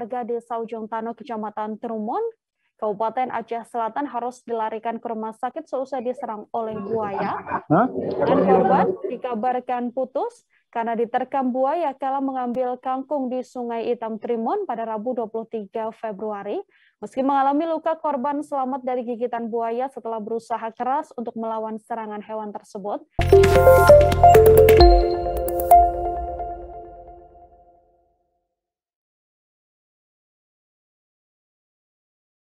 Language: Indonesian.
warga desa Ujung Tano, Kecamatan Trumon, Kabupaten Aceh Selatan harus dilarikan ke rumah sakit seusai diserang oleh buaya. Dan korban dikabarkan putus karena diterkam buaya kala mengambil kangkung di Sungai Hitam Trimon pada Rabu 23 Februari. Meski mengalami luka, korban selamat dari gigitan buaya setelah berusaha keras untuk melawan serangan hewan tersebut.